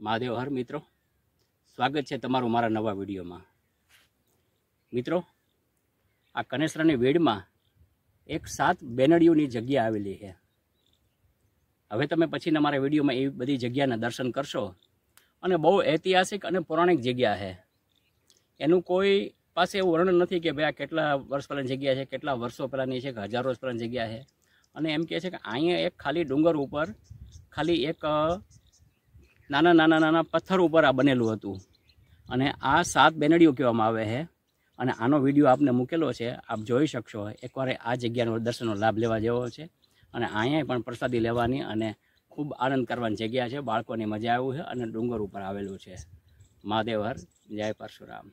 મહાદેવ, હર મિત્રો. સ્વાગત છે તમારું મારા નવા વિડીયોમાં. મિત્રો, આ કનેસરાની વેડમાં એક સાત બેનડીઓની જગ્યા આવેલી છે. હવે તમે પછીના મારા વિડીયોમાં એવી બધી જગ્યાના દર્શન કરશો. અને બહુ ઐતિહાસિક અને પૌરાણિક જગ્યા છે. એનું કોઈ પાસે એવું વર્ણન નથી કે ભાઈ આ કેટલા વર્ષ પહેલાંની જગ્યા છે, કેટલા વર્ષો પહેલાંની છે, કે હજારો વર્ષ પહેલાંની જગ્યા છે. અને એમ કહે છે કે અહીંયા એક ખાલી ડુંગર ઉપર ખાલી એક નાના નાના નાના પથ્થર ઉપર આ બનેલું હતું. અને આ સાત બેનડીઓ કહેવામાં આવે છે. અને આનો વીડિયો આપને મૂકેલો છે. આપ જોઈ શકશો. એકવાર આ જગ્યાનો દર્શનનો લાભ લેવા જેવો છે. અને અહીંયા પણ પ્રસાદી લેવાની અને ખૂબ આનંદ કરવાની જગ્યા છે. બાળકોની મજા આવ્યું છે અને ડુંગર ઉપર આવેલું છે. મહાદેવ હર જય પરશુરામ.